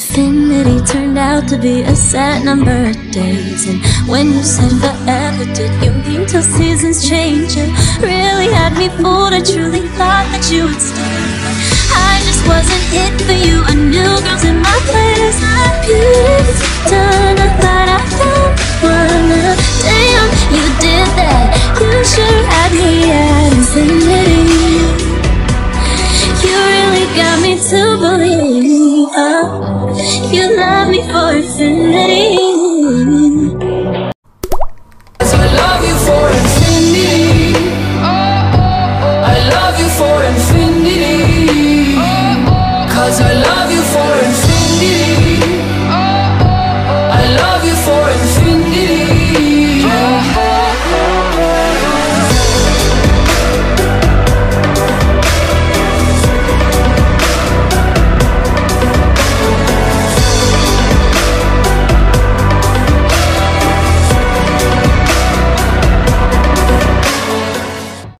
infinity turned out to be a set number of days. And when you said forever, did you mean till seasons change? You really had me fooled. I truly thought that you would stay. Got